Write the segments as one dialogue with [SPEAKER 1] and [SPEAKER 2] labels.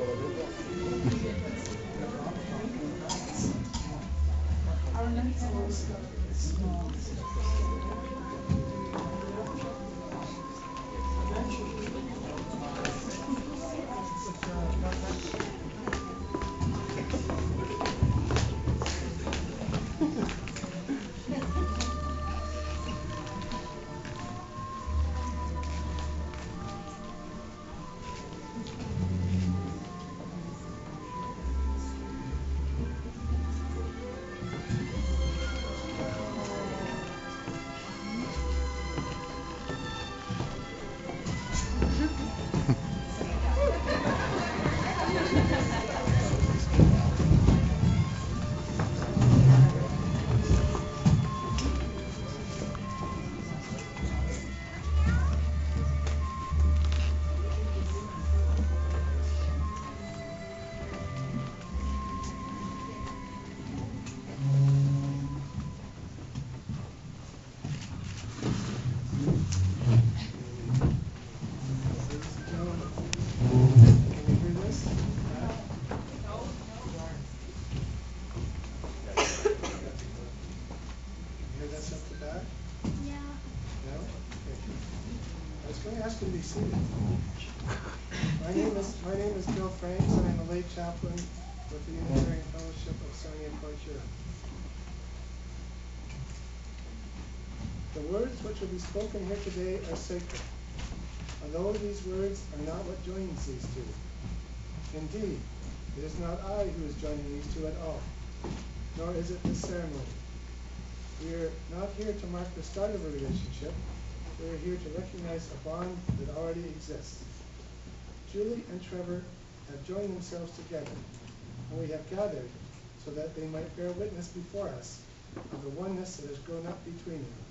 [SPEAKER 1] ask you to be seated. My name is, my name is Bill Franks, and I'm a lay chaplain with the Unitarian Fellowship of Sarnia Point The words which will be spoken here today are sacred, although these words are not what joins these two. Indeed, it is not I who is joining these two at all, nor is it the ceremony. We are not here to mark the start of a relationship, we are here to recognize a bond that already exists. Julie and Trevor have joined themselves together, and we have gathered so that they might bear witness before us of the oneness that has grown up between them.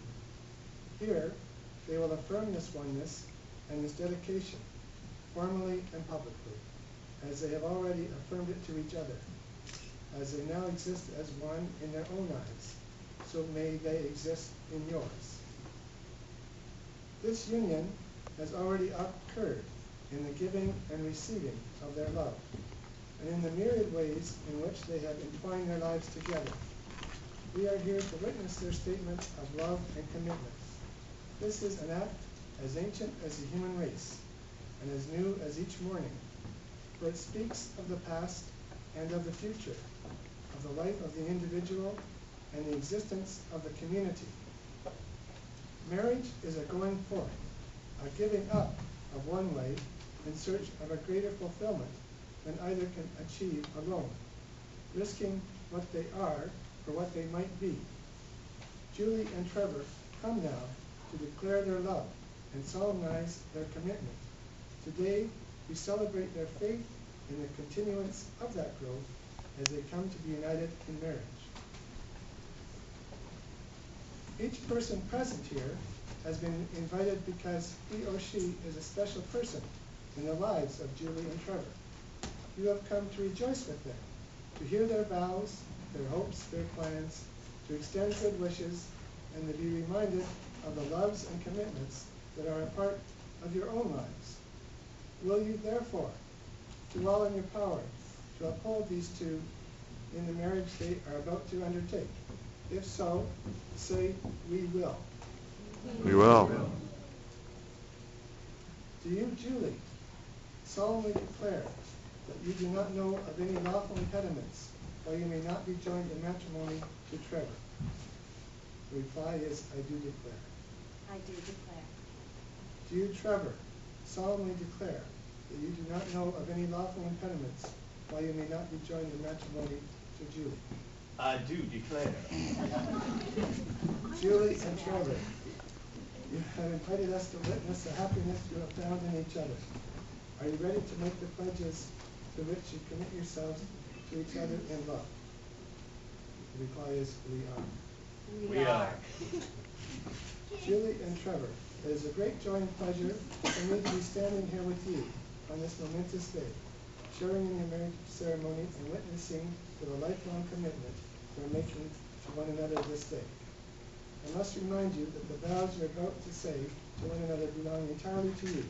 [SPEAKER 1] Here, they will affirm this oneness and this dedication, formally and publicly, as they have already affirmed it to each other, as they now exist as one in their own eyes, so may they exist in yours. This union has already occurred in the giving and receiving of their love, and in the myriad ways in which they have entwined their lives together. We are here to witness their statement of love and commitment. This is an act as ancient as the human race, and as new as each morning, for it speaks of the past and of the future, of the life of the individual and the existence of the community Marriage is a going forth, a giving up of one way in search of a greater fulfillment than either can achieve alone, risking what they are for what they might be. Julie and Trevor come now to declare their love and solemnize their commitment. Today, we celebrate their faith in the continuance of that growth as they come to be united in marriage. Each person present here has been invited because he or she is a special person in the lives of Julie and Trevor. You have come to rejoice with them, to hear their vows, their hopes, their plans, to extend good wishes, and to be reminded of the loves and commitments that are a part of your own lives. Will you therefore do all in your power to uphold these two in the marriage they are about to undertake? If so, say, we will.
[SPEAKER 2] We will.
[SPEAKER 1] Do you, Julie, solemnly declare that you do not know of any lawful impediments why you may not be joined in matrimony to Trevor? The reply is, I do declare.
[SPEAKER 3] I do declare.
[SPEAKER 1] Do you, Trevor, solemnly declare that you do not know of any lawful impediments why you may not be joined in matrimony to Julie?
[SPEAKER 4] I do declare.
[SPEAKER 1] Julie and Trevor, you have invited us to witness the happiness you have found in each other. Are you ready to make the pledges to which you commit yourselves to each other in love? The reply is, we are.
[SPEAKER 4] We are.
[SPEAKER 1] Julie and Trevor, it is a great joy and pleasure for me to be standing here with you on this momentous day, sharing in your marriage ceremony and witnessing to the lifelong commitment we're making to one another this day. I must remind you that the vows you're about to say to one another belong entirely to you.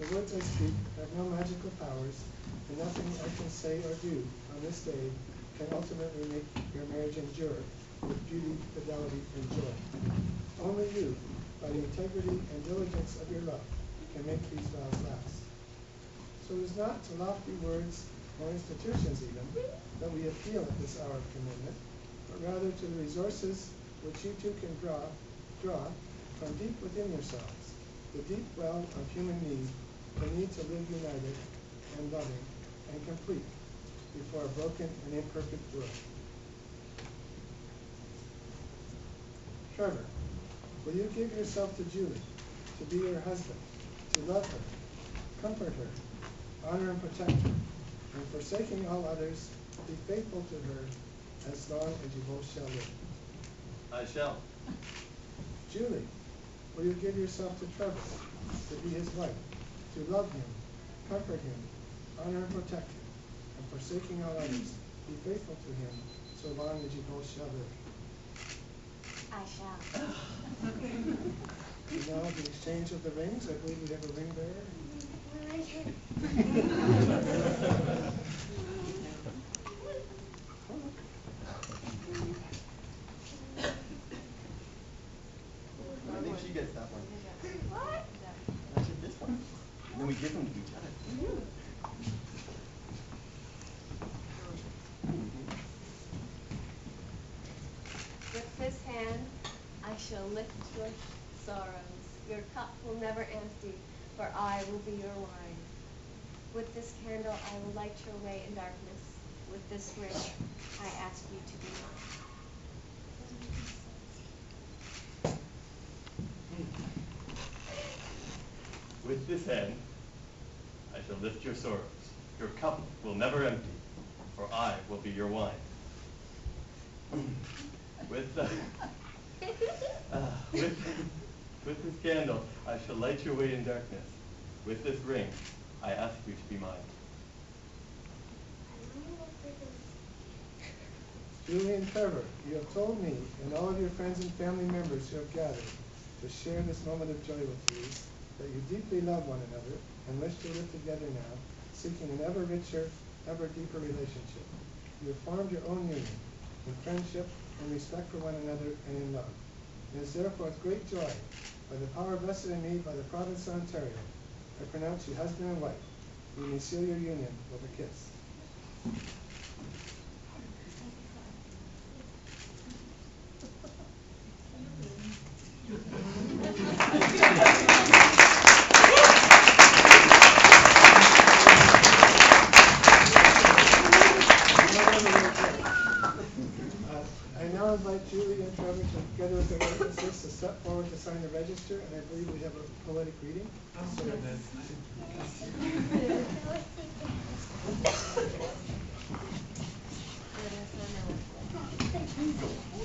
[SPEAKER 1] The words I speak have no magical powers, and nothing I can say or do on this day can ultimately make your marriage endure with beauty, fidelity, and joy. Only you, by the integrity and diligence of your love, can make these vows last. So it is not to lofty words or institutions even that we appeal at this hour of commitment, but rather to the resources which you two can draw, draw from deep within yourselves, the deep well of human need, the need to live united and loving and complete before a broken and imperfect world. Trevor, will you give yourself to Julie, to be her husband, to love her, comfort her, honor and protect her, and forsaking all others, be faithful to her as long as you both shall live?
[SPEAKER 4] I shall.
[SPEAKER 1] Julie, will you give yourself to Trevor, to be his wife, to love him, comfort him, honor and protect him, and forsaking all others, be faithful to him so long as you both shall live?
[SPEAKER 3] I shall.
[SPEAKER 1] And now the exchange of the rings, I believe we have a ring bearer.
[SPEAKER 3] Shall lift your sorrows. Your cup will never empty, for I will be your wine. With this candle, I will light your way in darkness. With this ring, I ask you to be mine.
[SPEAKER 4] With this hand, I shall lift your sorrows. Your cup will never empty, for I will be your wine. With, uh, uh, with, with this candle, I shall light your way in darkness. With this ring, I ask you to be mine.
[SPEAKER 1] Julie and Trevor, you have told me and all of your friends and family members who have gathered to share this moment of joy with you that you deeply love one another and wish to live together now, seeking an ever richer, ever deeper relationship. You have formed your own union in friendship and respect for one another and in love. It is therefore with great joy, by the power vested in me by the province of Ontario, I pronounce you husband and wife. You may seal your union with a kiss. this to step forward to sign the register, and I believe we have a poetic reading. Thank.